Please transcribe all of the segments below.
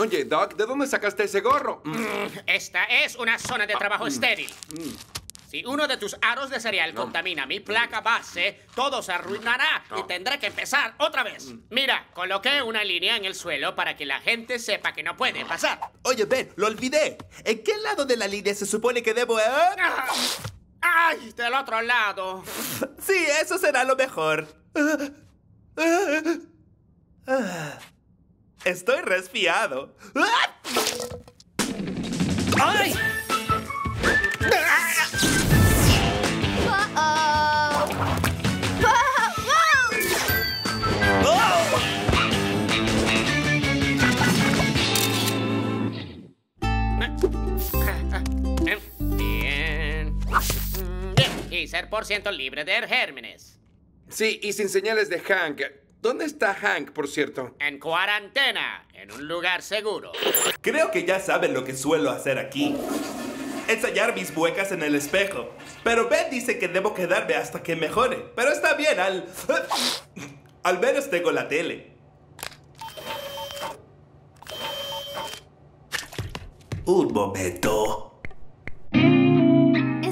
Oye, Doc, ¿de dónde sacaste ese gorro? Mm, Esta es una zona de trabajo estéril. Si uno de tus aros de cereal contamina mi placa base, todo se arruinará y tendré que empezar otra vez. Mira, coloqué una línea en el suelo para que la gente sepa que no puede pasar. Oye, Ben, lo olvidé. ¿En qué lado de la línea se supone que debo... eh? ¡Ah! ¡Ay! Del otro lado. Sí, eso será lo mejor. Estoy resfriado. ¡Ay! Bien. Y ser por ciento libre de gérmenes. Sí, y sin señales de Hank. ¿Dónde está Hank, por cierto? En cuarentena. En un lugar seguro. Creo que ya saben lo que suelo hacer aquí. Ensayar mis muecas en el espejo. Pero Ben dice que debo quedarme hasta que mejore. Pero está bien, al... Al menos tengo la tele. Un momento.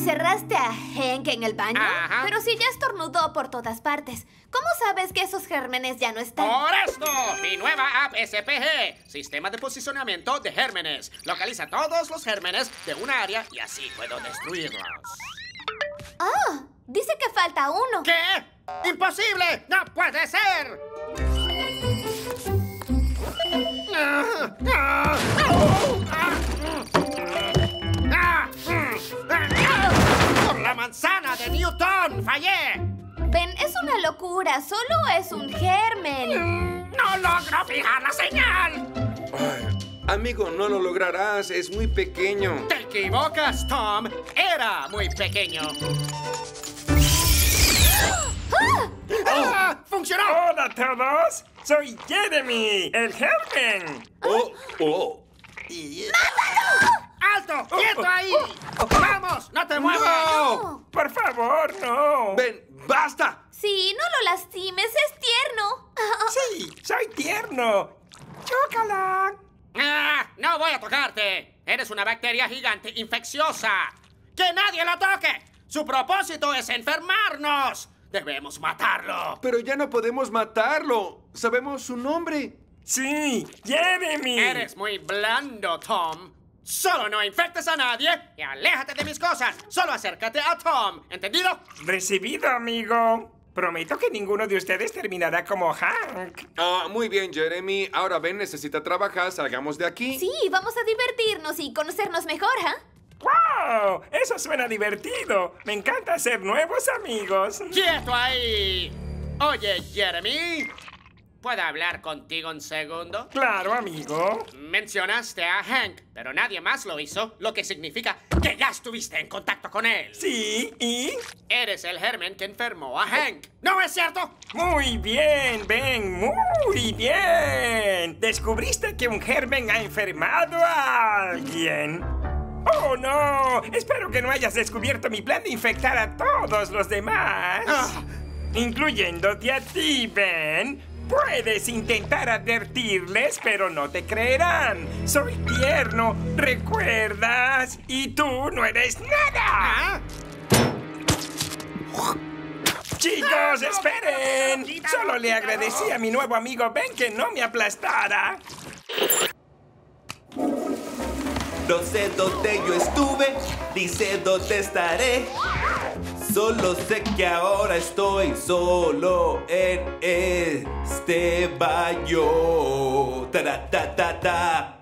¿Encerraste a Hank en el baño? Ajá. Pero si ya estornudó por todas partes, ¿cómo sabes que esos gérmenes ya no están? Por esto, mi nueva app SPG, Sistema de Posicionamiento de Gérmenes. Localiza todos los gérmenes de un área y así puedo destruirlos. Ah, dice que falta uno. ¿Qué? ¡Imposible! ¡No puede ser! Ah, ah, ah, manzana de Newton! ¡Fallé! Ben, es una locura, solo es un germen. ¡No logro fijar la señal! Ay, amigo, no lo lograrás. Es muy pequeño. ¡Te equivocas, Tom! Era muy pequeño. ¡Ah! ¡Funcionó! Hola a todos, soy Jeremy, el germen. Oh, oh. ¡Alto! ¡Quieto ahí! ¡Vamos! ¡No te muevas! ¡No! Por favor, no. Ben, basta. Sí, no lo lastimes, es tierno. Sí, soy tierno. Chócala. ¡Ah! ¡No voy a tocarte! Eres una bacteria gigante infecciosa. ¡Que nadie lo toque! Su propósito es enfermarnos. Debemos matarlo. Pero ya no podemos matarlo. Sabemos su nombre. Sí, Jeremy. Eres muy blando, Tom. Solo no infectes a nadie y aléjate de mis cosas. Solo acércate a Tom. ¿Entendido? Recibido, amigo. Prometo que ninguno de ustedes terminará como Hank. Ah, muy bien, Jeremy. Ahora Ben necesita trabajar. Salgamos de aquí. Sí, vamos a divertirnos y conocernos mejor, ¿ah? ¡Wow! Eso suena divertido. Me encanta hacer nuevos amigos. ¡Quieto ahí! Oye, Jeremy. ¿Puedo hablar contigo un segundo? Claro, amigo. Mencionaste a Hank, pero nadie más lo hizo, lo que significa que ya estuviste en contacto con él. Sí, y... Eres el germen que enfermó a Hank. ¿No es cierto? Muy bien, Ben, muy bien. Descubriste que un germen ha enfermado a alguien. Oh, no. Espero que no hayas descubierto mi plan de infectar a todos los demás. Ah. Incluyéndote a ti, Ben. Puedes intentar advertirles, pero no te creerán. Soy tierno, ¿recuerdas? Y tú no eres nada. ¿Ah? Chicos, esperen. Solo le agradecí a mi nuevo amigo Ben que no me aplastara. No sé dónde yo estuve, ni sé dónde estaré. Solo sé que ahora estoy solo en este baño. Ta ta ta ta.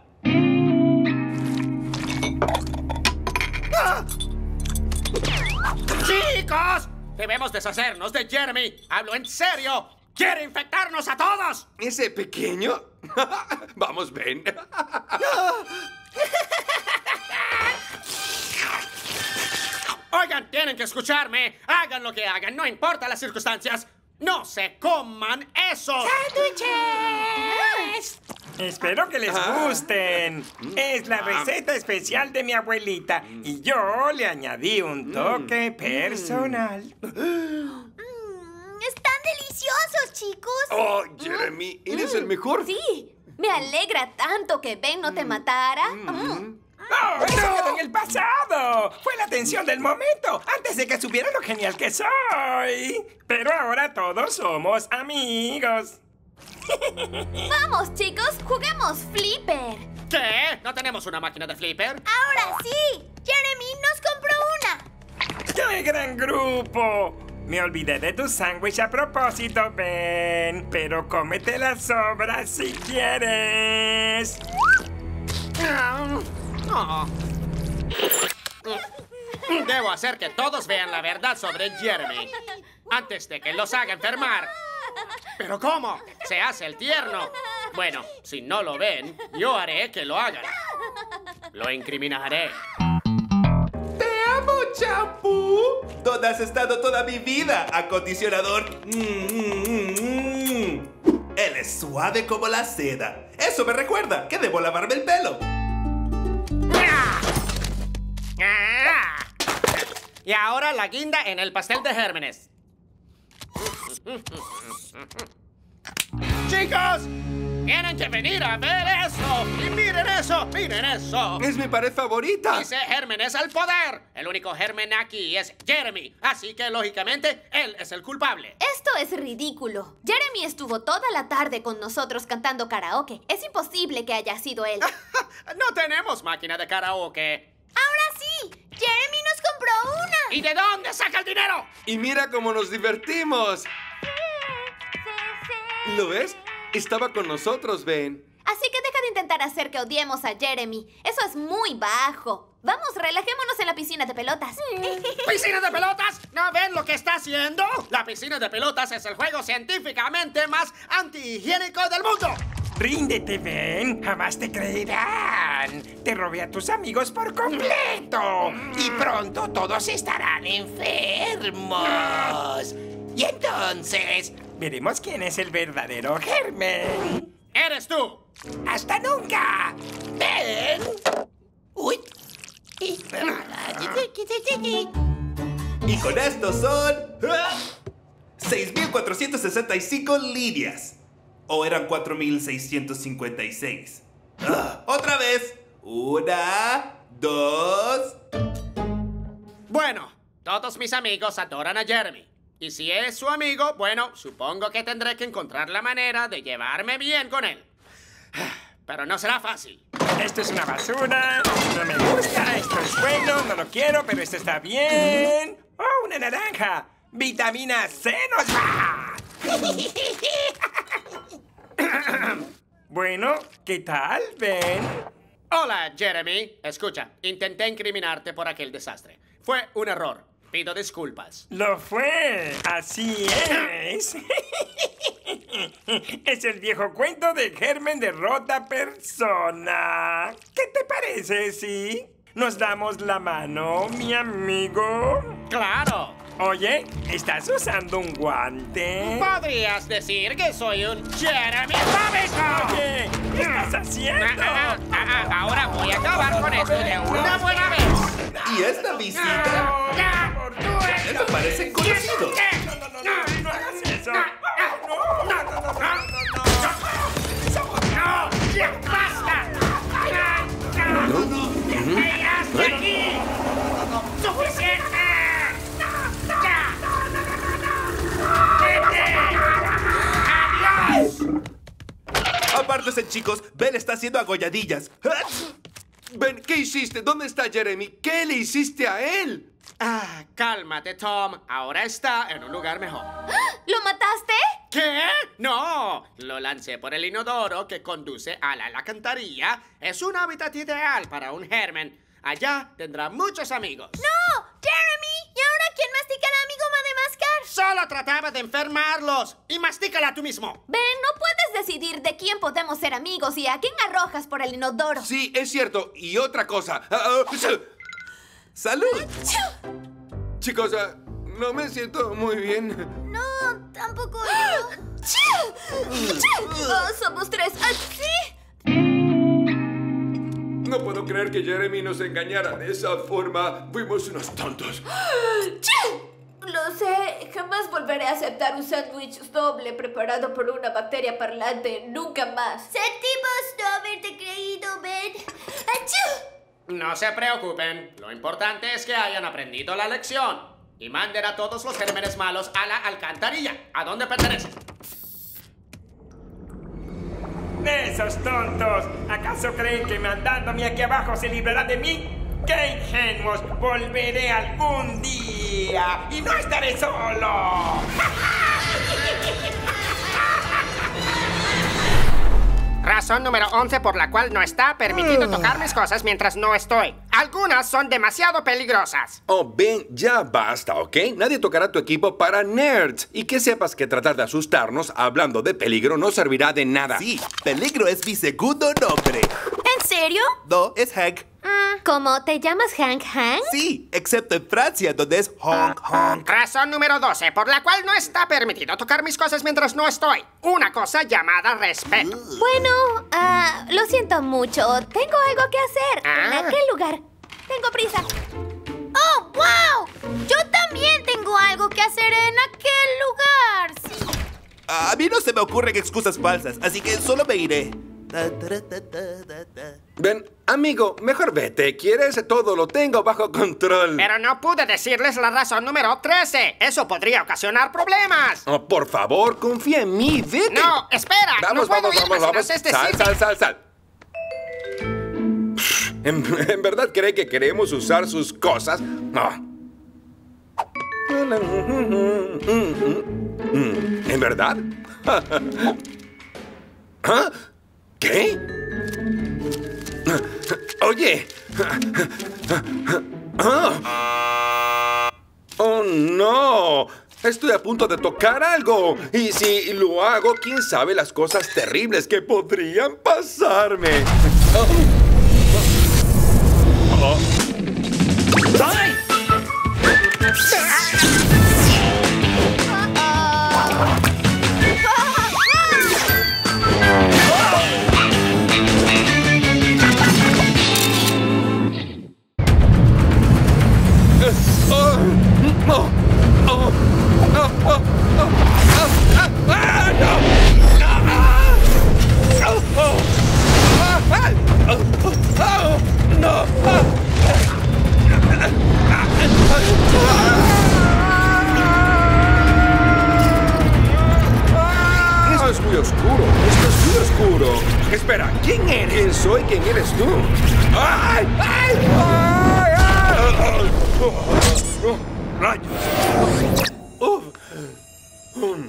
¡Chicos! Debemos deshacernos de Jeremy. Hablo en serio. ¡Quiere infectarnos a todos! ¿Ese pequeño? Vamos, Ben. Oigan, tienen que escucharme. Hagan lo que hagan, no importa las circunstancias. No se coman eso. ¡Sándwiches! Espero que les Ah. gusten. Es la receta especial de mi abuelita y yo le añadí un toque personal. Mm, están deliciosos, chicos. Oh, Jeremy, eres el mejor. Sí. Me alegra tanto que Ben no te matara. Mm. ¡Oh, eso quedó en el pasado! Fue la tensión del momento, antes de que supiera lo genial que soy. Pero ahora todos somos amigos. Vamos, chicos, juguemos Flipper. ¿Qué? ¿No tenemos una máquina de flipper? Ahora sí. Jeremy nos compró una. ¡Qué gran grupo! Me olvidé de tu sándwich a propósito, Ben. Pero cómete las sobras si quieres. Oh. Debo hacer que todos vean la verdad sobre Jeremy antes de que los haga enfermar. ¿Pero cómo? Se hace el tierno. Bueno, si no lo ven, yo haré que lo hagan. Lo incriminaré. ¡Te amo, champú! ¿Dónde has estado toda mi vida, acondicionador? Mm, mm, mm, Él es suave como la seda. Eso me recuerda que debo lavarme el pelo. Y ahora la guinda en el pastel de gérmenes. ¡Chicos! Tienen que venir a ver eso. Y miren eso, miren eso. Es mi pared favorita. Dice gérmenes al poder. El único germen aquí es Jeremy. Así que, lógicamente, él es el culpable. Esto es ridículo. Jeremy estuvo toda la tarde con nosotros cantando karaoke. Es imposible que haya sido él. no tenemos máquina de karaoke. Ahora sí. Jeremy nos compró una. ¿Y de dónde saca el dinero? Y mira cómo nos divertimos. ¿Lo ves? Estaba con nosotros, Ben. Así que deja de intentar hacer que odiemos a Jeremy. Eso es muy bajo. Vamos, relajémonos en la piscina de pelotas. ¿Piscina de pelotas? ¿No ven lo que está haciendo? La piscina de pelotas es el juego científicamente más antihigiénico del mundo. Ríndete, Ben. Jamás te creerán. Te robé a tus amigos por completo. Y pronto todos estarán enfermos. Y entonces veremos quién es el verdadero germen. ¡Eres tú! ¡Hasta nunca! ¡Ven! ¡Uy! Y con esto son... ¡ah! 6.465 líneas. ¿O eran 4.656? ¡Ah! Otra vez. Una, dos... Bueno, todos mis amigos adoran a Jeremy. Y si es su amigo, bueno, supongo que tendré que encontrar la manera de llevarme bien con él. Pero no será fácil. Esto es una basura. No me gusta. Esto es bueno. No lo quiero, pero esto está bien. ¡Oh, una naranja! ¡Vitamina C nos va! Bueno, ¿qué tal, Ben? Hola, Jeremy. Escucha, intenté incriminarte por aquel desastre. Fue un error. Pido disculpas. Lo fue. Así es. es el viejo cuento de germen derrota persona. ¿Qué te parece, sí? ¿Nos damos la mano, mi amigo? ¡Claro! Oye, ¿estás usando un guante? Podrías decir que soy un Jeremy. Oye, ¿qué estás haciendo? Ah, ah, ah, ah, ahora voy a acabar con esto de una buena vez. Y esta visita... ¡Ya! Eso parece conocido. No, no, no, no, no hagas eso. No, no, no, no, no, ¡No! ¡Ya basta! ¡No! ¡No! ¡Y hasta aquí! ¡Suficiente! Chicos. Ben está haciendo agolladillas. Ben, ¿qué hiciste? ¿Dónde está Jeremy? ¿Qué le hiciste a él? Ah, cálmate, Tom. Ahora está en un lugar mejor. ¿Lo mataste? ¿Qué? No, lo lancé por el inodoro que conduce a la alcantarilla. Es un hábitat ideal para un germen. Allá tendrá muchos amigos. ¡No! ¡Jeremy! ¿Y ahora quién mastica la amigoma de mascar? Solo trataba de enfermarlos. Y mastícala tú mismo. Ben, no puedes decidir de quién podemos ser amigos y a quién arrojas por el inodoro. Sí, es cierto. Y otra cosa. Ah, ah, ¡Salud! chicos, ah, no me siento muy bien. No, tampoco yo. Oh, somos tres. ¿Ah, ¿Sí? No puedo creer que Jeremy nos engañara de esa forma. Fuimos unos tontos. Lo sé, jamás volveré a aceptar un sándwich doble preparado por una bacteria parlante. Nunca más. Sentimos no haberte creído, Ben. ¡Achú! No se preocupen. Lo importante es que hayan aprendido la lección. Y manden a todos los gérmenes malos a la alcantarilla. ¿A dónde pertenecen? ¡Esos tontos! ¿Acaso creen que mandándome aquí abajo se librará de mí? ¡Qué ingenuos! Volveré algún día y no estaré solo. Razón número 11 por la cual no está permitido tocar mis cosas mientras no estoy. Algunas son demasiado peligrosas. Oh, Ben, ya basta, ¿ok? Nadie tocará tu equipo para nerds. Y que sepas que tratar de asustarnos hablando de peligro no servirá de nada. Sí, Peligro es mi segundo nombre. ¿En serio? No, es ¿Cómo? ¿Te llamas Hank Hank? Sí, excepto en Francia, donde es Honk Honk. Razón número 12 por la cual no está permitido tocar mis cosas mientras no estoy. Una cosa llamada respeto. Bueno, ah, lo siento mucho. Tengo algo que hacer. ¿En Ah. aquel lugar? Tengo prisa. ¡Oh, wow! Yo también tengo algo que hacer en aquel lugar. Sí. A mí no se me ocurren excusas falsas, así que solo me iré. Ben, amigo, mejor vete. ¿Quieres? Todo lo tengo bajo control. Pero no pude decirles la razón número 13. Eso podría ocasionar problemas. Oh, por favor, confía en mí. Vete. No, espera. Vamos, no puedo vamos, vamos, vamos. antes Sal, sal, sal, sal. ¿En, en verdad cree que queremos usar sus cosas? No. ¿En verdad? ¿Ah? ¿Qué? Oye. Ah. Oh, no. Estoy a punto de tocar algo. Y si lo hago, quién sabe las cosas terribles que podrían pasarme. Oh. Oh.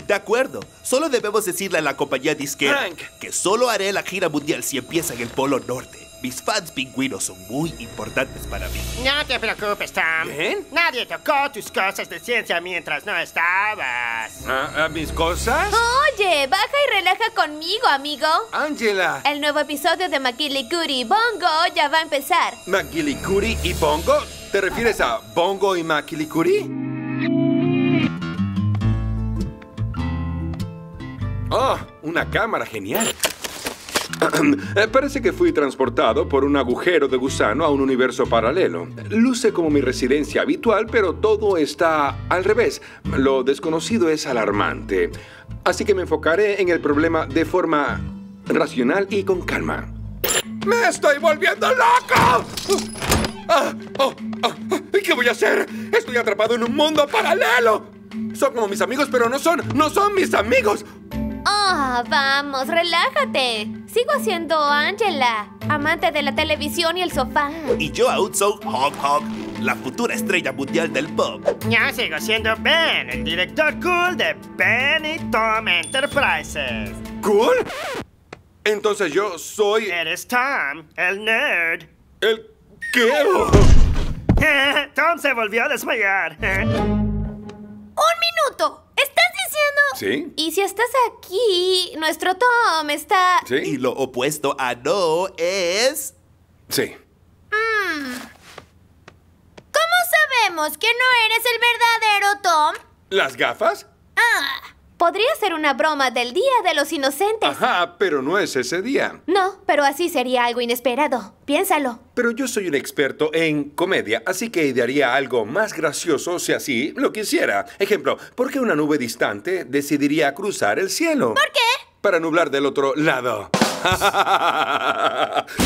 De acuerdo, solo debemos decirle a la compañía disquera que solo haré la gira mundial si empieza en el Polo Norte. Mis fans pingüinos son muy importantes para mí. No te preocupes, Tom. ¿Bien? Nadie tocó tus cosas de ciencia mientras no estabas. ¿Ah, ah, ¿Mis cosas? Oye, baja y relaja conmigo, amigo. Angela, El nuevo episodio de Makilikuri Bongo ya va a empezar. Makilikuri y Bongo. ¿Te refieres a Bongo y Makilikuri? Oh, una cámara genial. Eh, Parece que fui transportado por un agujero de gusano a un universo paralelo. Luce como mi residencia habitual, pero todo está al revés. Lo desconocido es alarmante. Así que me enfocaré en el problema de forma racional y con calma. ¡Me estoy volviendo loco! Ah, oh, ah, ¿Qué voy a hacer? Estoy atrapado en un mundo paralelo. Son como mis amigos, pero no son, no son mis amigos. Vamos, relájate. Sigo siendo Angela, amante de la televisión y el sofá. Y yo aún soy Honk Honk, la futura estrella mundial del pop. Yo sigo siendo Ben, el director cool de Ben y Tom Enterprises. ¿Cool? Entonces yo soy Eres Tom, el nerd. el qué? Tom se volvió a desmayar. ¡Un minuto! ¿Estás diciendo...? ¿Sí? Y si estás aquí, nuestro Tom está... Y ¿Sí? lo opuesto a no es... Sí. ¿Cómo sabemos que no eres el verdadero Tom? ¿Las gafas? Ah, Podría ser una broma del Día de los Inocentes. Ajá, pero no es ese día. No, pero así sería algo inesperado. Piénsalo. Pero yo soy un experto en comedia, así que idearía algo más gracioso si así lo quisiera. Ejemplo, ¿por qué una nube distante decidiría cruzar el cielo? ¿Por qué? Para nublar del otro lado.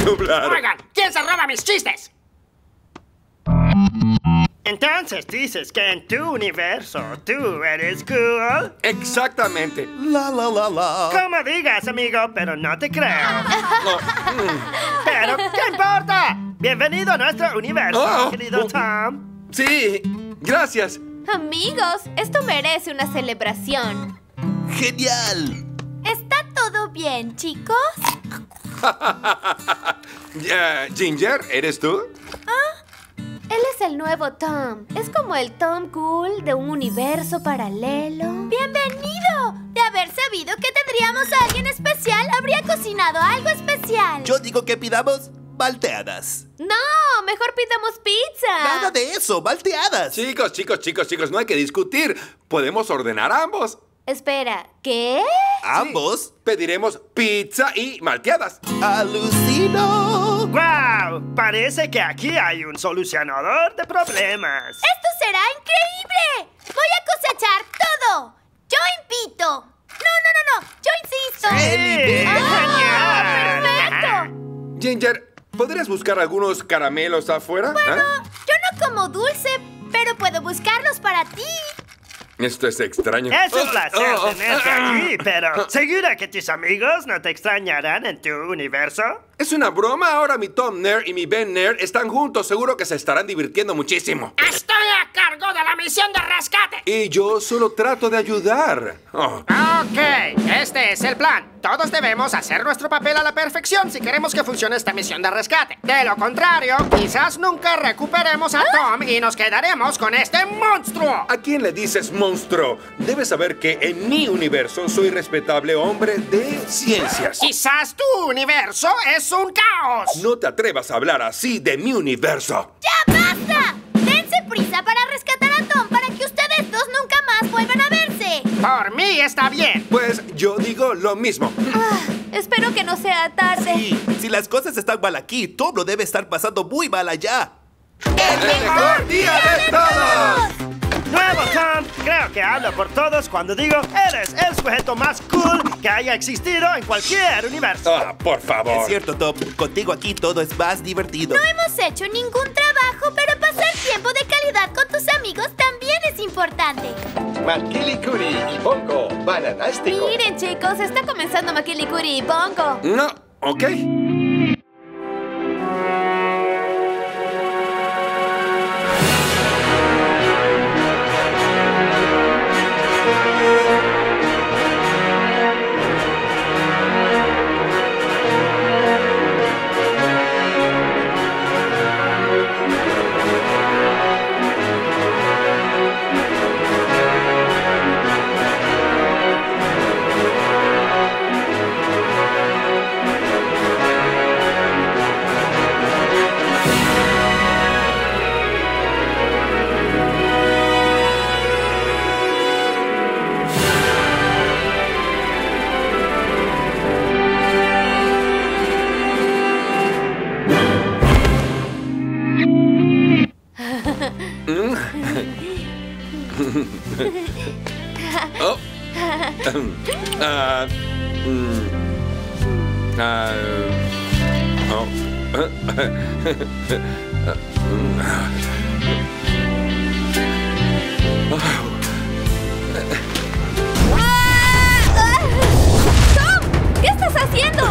nublar. Oigan, ¿quién se roba mis chistes? Entonces dices que en tu universo tú eres cool. Exactamente. La la la la. Como digas, amigo, pero no te creo. Pero, ¿qué importa? Bienvenido a nuestro universo, Oh. querido Tom. Sí, gracias. Amigos, esto merece una celebración. Genial. ¿Está todo bien, chicos? Ya, Ginger, ¿eres tú? Él es el nuevo Tom. Es como el Tom cool de un universo paralelo. ¡Bienvenido! De haber sabido que tendríamos a alguien especial, habría cocinado algo especial. Yo digo que pidamos malteadas. No, mejor pidamos pizza. Nada de eso, malteadas. Chicos, chicos, chicos, chicos, no hay que discutir. Podemos ordenar ambos. Espera, ¿qué? Ambos. Pediremos pizza y malteadas. Alucino. ¡Wow! Parece que aquí hay un solucionador de problemas. ¡Esto será increíble! Voy a cosechar todo. Yo invito. No, no, no, no. Yo insisto. ¡Sí! ¡Ah, perfecto! Ginger, ¿podrías buscar algunos caramelos afuera? ¿Ah? Yo no como dulce, pero puedo buscarlos para ti. Esto es extraño. Es un placer Oh, oh, tenerte aquí, pero ¿segura que tus amigos no te extrañarán en tu universo? Es una broma. Ahora mi Tom Nair y mi Ben Nair están juntos. Seguro que se estarán divirtiendo muchísimo. Estoy a cargo de la misión de rescate. Y yo solo trato de ayudar. Oh, Ok, este es el plan. Todos debemos hacer nuestro papel a la perfección si queremos que funcione esta misión de rescate. De lo contrario, quizás nunca recuperemos a Tom y nos quedaremos con este monstruo. ¿A quién le dices monstruo? Debes saber que en mi universo soy respetable hombre de ciencias. Quizás tu universo es un caos. No te atrevas a hablar así de mi universo. ¡Ya basta! Por mí está bien. Pues yo digo lo mismo. Ah, espero que no sea tarde. Sí, si las cosas están mal aquí, Tom lo debe estar pasando muy mal allá. ¡El mejor día de todos! Nuevo Tom, creo que hablo por todos cuando digo eres el sujeto más cool que haya existido en cualquier universo. Ah, por favor. Es cierto, Tom. Contigo aquí todo es más divertido. No hemos hecho ningún trabajo, pero pasar tiempo de calidad con tus amigos también es importante. Maquilicuri y Bongo, bananástico. Miren, chicos, está comenzando Maquilicuri y Bongo. No, ok.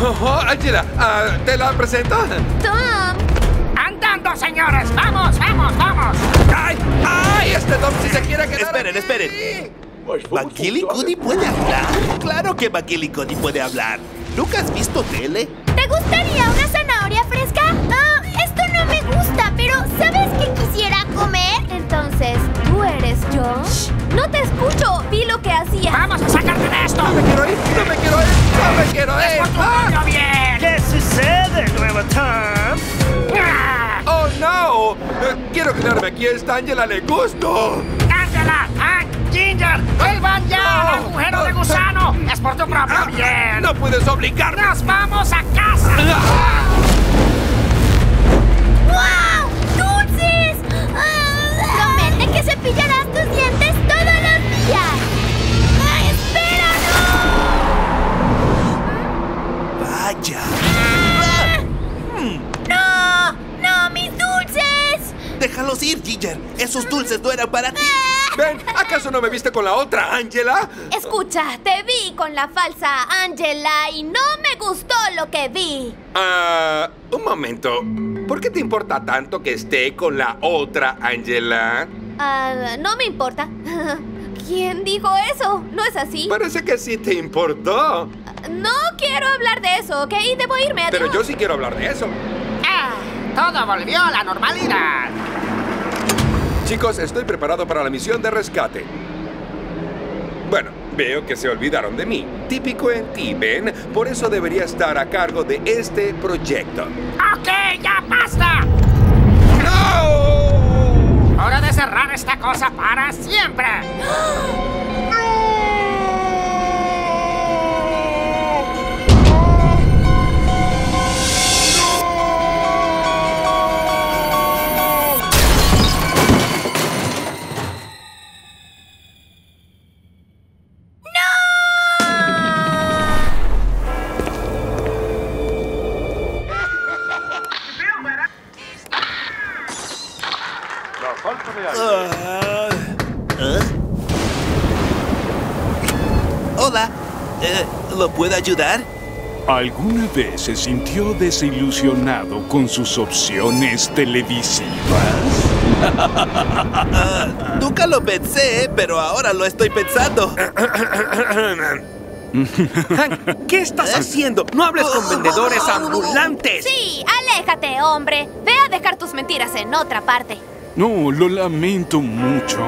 Oh, Angela, ah, ¿te la presento? ¡Tom! ¡Andando, señores! ¡Vamos, vamos, vamos! ¡Ay! ¡Ay! Este Tom si se quiere quedar Esperen, aquí. esperen. Mas vamos ¿McGillicuddy puede hablar? Claro que McGillicuddy puede hablar. ¿Nunca has visto tele? ¿Te gustaría una zanahoria fresca? Ah, esto no me gusta, pero ¿sabes qué quisiera comer? Entonces, ¿tú eres yo? No te escucho. Vi lo que hacía. ¡Vamos a sacarte de esto! ¡No me quiero ir! ¡No me quiero ir! ¡No me quiero ir! ¡Por tu ¡Ah! bien! ¿Qué sucede, nuevo Tom? ¡Ah! ¡Oh, no! Eh, quiero quedarme aquí. Esta Angela le gusto. ¡Ángela! ¡Ah! ¡Ginger! ¡Vuelvan ya al agujero de gusano! por tu propio bien. ¡No puedes obligarme! ¡Nos vamos a casa! ¡Wow! Que cepillarás tus dientes todos los días. ¡Ay, espera! Vaya. ¡No! ¡No, mis dulces! Déjalos ir, Ginger. Esos dulces no eran para ti. Ven, ¿acaso no me viste con la otra, Angela? Escucha, te vi con la falsa Angela y no me gustó lo que vi. Ah, un momento. ¿Por qué te importa tanto que esté con la otra Angela? Ah, no me importa. ¿Quién dijo eso? ¿No es así? Parece que sí te importó. No quiero hablar de eso, ¿ok? Debo irme. Adiós. Pero yo sí quiero hablar de eso. Ah, todo volvió a la normalidad. Chicos, estoy preparado para la misión de rescate. Bueno, veo que se olvidaron de mí. Típico en ti, Ben. Por eso debería estar a cargo de este proyecto. Ok, ya basta. ¡No! Hora de cerrar esta cosa para siempre. Ayudar? ¿Alguna vez se sintió desilusionado con sus opciones televisivas? Nunca lo pensé, pero ahora lo estoy pensando. Hank, ¿qué estás haciendo? No hables con vendedores ambulantes. Sí, aléjate, hombre. Ve a dejar tus mentiras en otra parte. No, lo lamento mucho.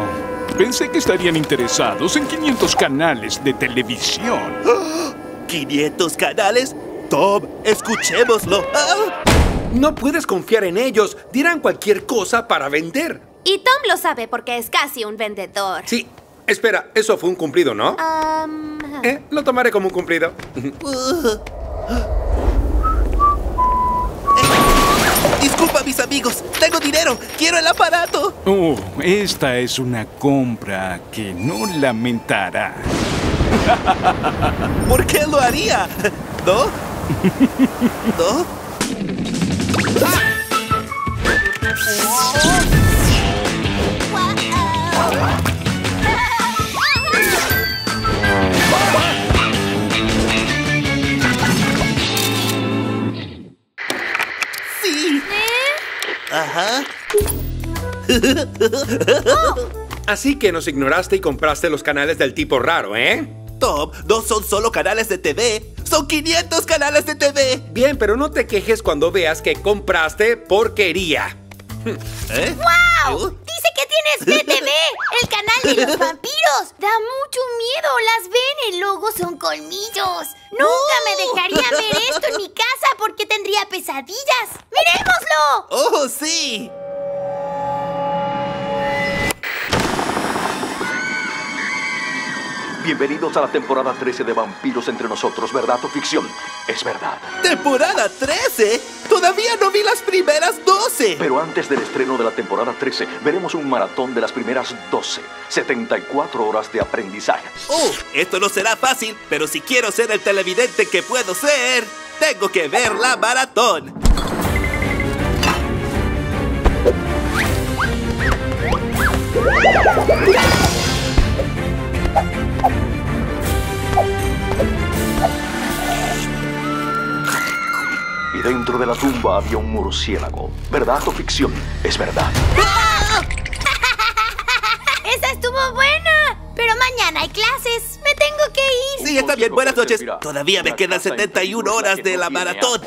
Pensé que estarían interesados en 500 canales de televisión. ¿500 canales? Tom, escuchémoslo. Ah, No puedes confiar en ellos. Dirán cualquier cosa para vender. Y Tom lo sabe porque es casi un vendedor. Sí. Espera, eso fue un cumplido, ¿no? Eh, lo tomaré como un cumplido. Disculpa, mis amigos. Tengo dinero. Quiero el aparato. Oh, esta es una compra que no lamentará. ¿Por qué lo haría? ¿No? ¿No? Sí. Ajá. Así que nos ignoraste y compraste los canales del tipo raro, ¿eh? Tom, no son solo canales de TV. Son 500 canales de TV. Bien, pero no te quejes cuando veas que compraste porquería. ¿Eh? ¡Wow! Dice que tienes BTV, el canal de los vampiros. Da mucho miedo. Las ven, el logo son colmillos. Nunca me dejaría ver esto en mi casa porque tendría pesadillas. ¡Mirémoslo! ¡Oh, sí! Bienvenidos a la temporada 13 de Vampiros entre nosotros, ¿verdad o ficción? Es verdad. ¿Temporada 13? Todavía no vi las primeras 12. Pero antes del estreno de la temporada 13, veremos un maratón de las primeras 12. 74 horas de aprendizaje. Oh, esto no será fácil, pero si quiero ser el televidente que puedo ser, tengo que ver la maratón. Dentro de la tumba había un murciélago. ¿Verdad o ficción? Es verdad. Esa estuvo buena. Pero mañana hay clases. Me tengo que ir. Sí, está bien, buenas noches. Todavía me quedan casa 71 en horas de la maratón.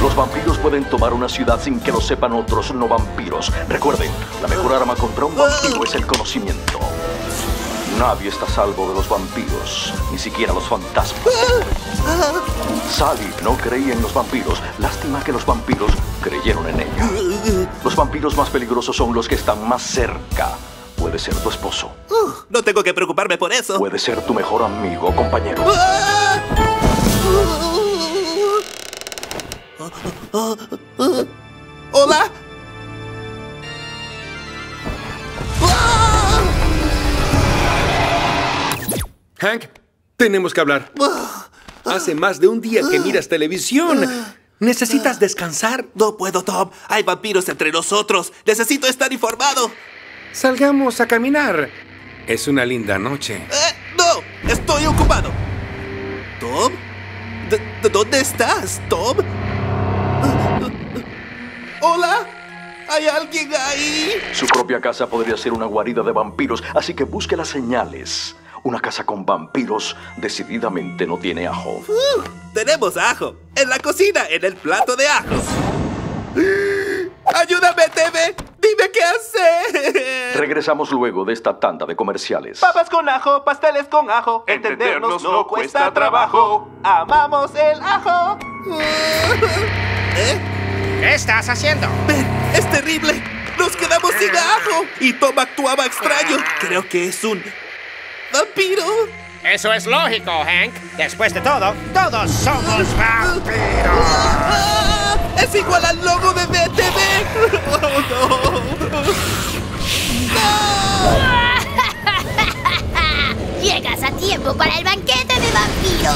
Los vampiros pueden tomar una ciudad sin que lo sepan otros no vampiros. Recuerden, la mejor arma contra un vampiro es el conocimiento. Nadie está a salvo de los vampiros, ni siquiera los fantasmas. Sally no creía en los vampiros. Lástima que los vampiros creyeron en ella. Los vampiros más peligrosos son los que están más cerca. Puede ser tu esposo. Uh, no tengo que preocuparme por eso. Puede ser tu mejor amigo o compañero. ¡Ah! ¿Hola? Hank, tenemos que hablar. Hace más de un día que miras televisión. ¿Necesitas descansar? No puedo, Tom. Hay vampiros entre nosotros. Necesito estar informado. Salgamos a caminar. Es una linda noche. Eh, no, estoy ocupado. ¿Tom? ¿De, de dónde estás, Tom? ¿Hola? ¿Hay alguien ahí? Su propia casa podría ser una guarida de vampiros, así que busque las señales. Una casa con vampiros decididamente no tiene ajo. Uh, tenemos ajo. En la cocina, en el plato de ajos. ¡Ayúdame, TV! ¡Dime qué hacer! Regresamos luego de esta tanda de comerciales. Papas con ajo, pasteles con ajo. Entendernos no cuesta trabajo. Amamos el ajo. ¿Eh? ¿Qué estás haciendo? Ven, es terrible. Nos quedamos sin ajo. Y Tom actuaba extraño. Creo que es un vampiro. Eso es lógico, Hank. Después de todo, todos somos vampiros. ¡Ah! ¡Es igual al logo de BTV! ¡Oh, no! Llegas a tiempo para el banquete de vampiros.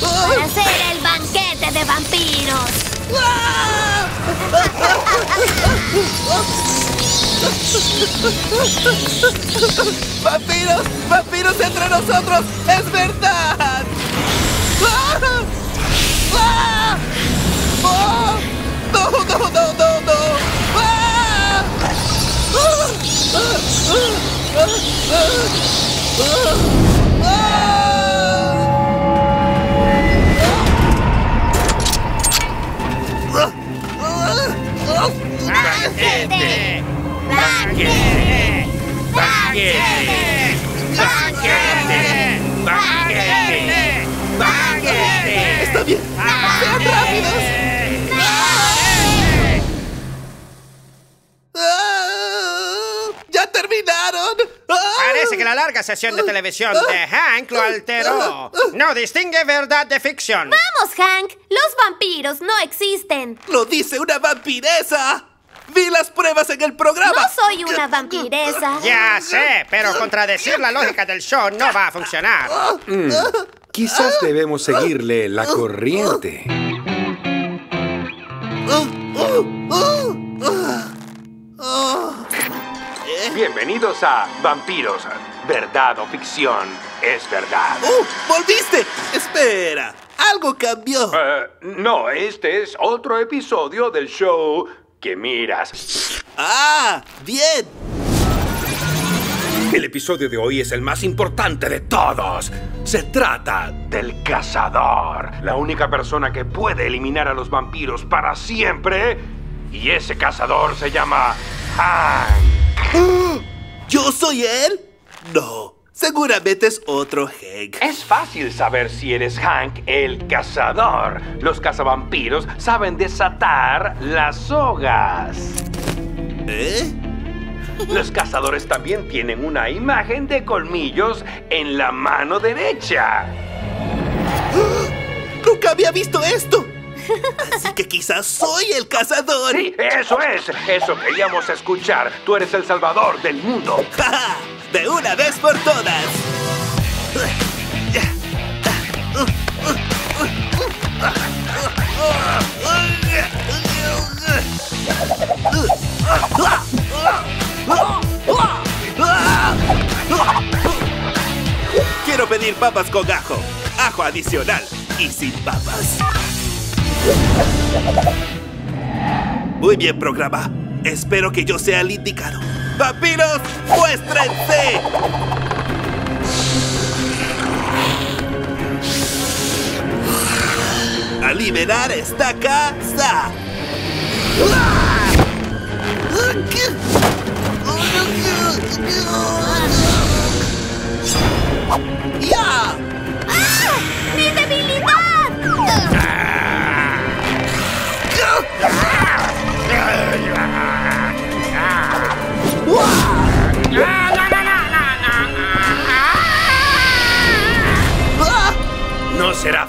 Para hacer el banquete de vampiros. ¡Vampiros! ¡Vampiros entre nosotros! ¡Es verdad! ¡Ah! ¡Ah! ¡Oh! ¡No, no, no, no, no! ¡Ah! ¡Ah! ¡Ah! ¡Banquete! ¡Banquete! ¡Banquete! ¡Banquete! ¡Banquete! ¡Está bien! ¡Sean rápidos! ¡Ah! ¡Ya terminaron! ¡Ah! Parece que la larga sesión de televisión de Hank lo alteró. No distingue verdad de ficción. Vamos, Hank. Los vampiros no existen. ¡Lo dice una vampiresa! Vi las pruebas en el programa. No soy una vampiresa. Ya sé, pero contradecir la lógica del show no va a funcionar. Mm, quizás debemos seguirle la corriente. Bienvenidos a Vampiros. Verdad o ficción es verdad. ¡Oh! ¡Volviste! Espera, algo cambió. Eh, no, este es otro episodio del show que miras. ¡Ah! ¡Bien! El episodio de hoy es el más importante de todos. Se trata del cazador, la única persona que puede eliminar a los vampiros para siempre. Y ese cazador se llama Hank. ¿Yo soy él? No. Seguramente es otro Hank. Es fácil saber si eres Hank el cazador. Los cazavampiros saben desatar las sogas. ¿Eh? Los cazadores también tienen una imagen de colmillos en la mano derecha. ¡Nunca había visto esto! Así que quizás soy el cazador. Sí, eso es. Eso queríamos escuchar. Tú eres el salvador del mundo. ¡De una vez por todas! Quiero pedir papas con ajo. Ajo adicional y sin papas. Muy bien, programa. Espero que yo sea el indicado. ¡Vampiros, muéstrense! A liberar esta casa. ¡Ya!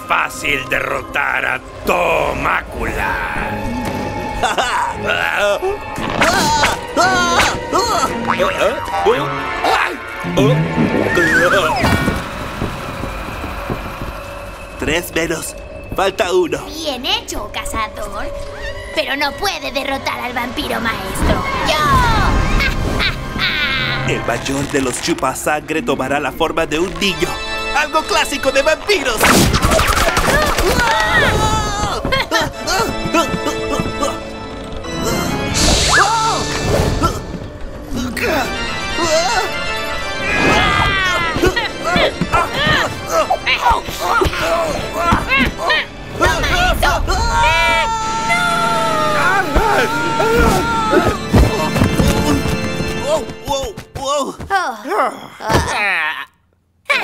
Fácil derrotar a Tomácula. Tres menos. Falta uno. Bien hecho, cazador. Pero no puede derrotar al vampiro maestro. ¡Yo! El mayor de los chupasangre tomará la forma de un niño. Algo clásico de vampiros.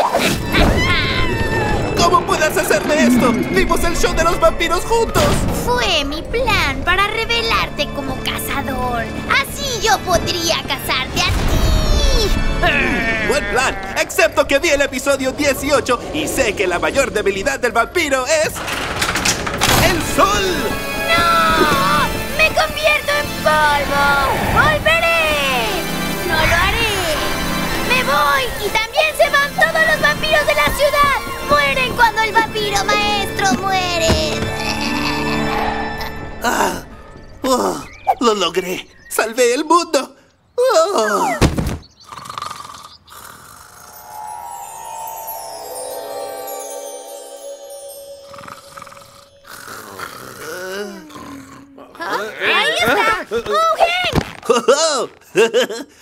¡Toma ¿Cómo puedes hacerme esto? Vimos el show de los vampiros juntos. Fue mi plan para revelarte como cazador. Así yo podría cazarte a ti. Buen plan, excepto que vi el episodio 18 y sé que la mayor debilidad del vampiro es... ¡El sol! ¡No! ¡Me convierto en polvo! ¡Volveré! ¡No lo haré! ¡Me voy! ¡Y también se van todos los vampiros de la ciudad! ¡Mueren cuando el vampiro maestro muere! Ah, oh, lo logré. Salvé el mundo. Oh. ¡Ahí está! ¡Mugen! Oh,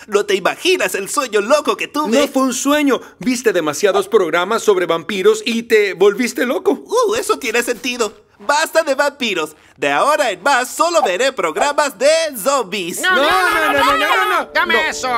no te imaginas el sueño loco que tuve. No fue un sueño. Viste demasiados programas sobre vampiros y te volviste loco. Uh, eso tiene sentido. Basta de vampiros. De ahora en más solo veré programas de zombies. No, no, no, no, no, no, no, no, dame eso.